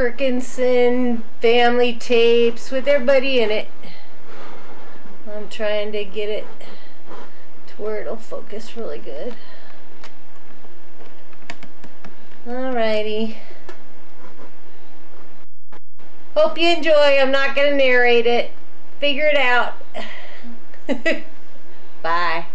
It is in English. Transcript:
Perkinson family tapes with everybody in it. I'm trying to get it to where it'll focus really good. Alrighty. Hope you enjoy. I'm not going to narrate it. Figure it out. Bye.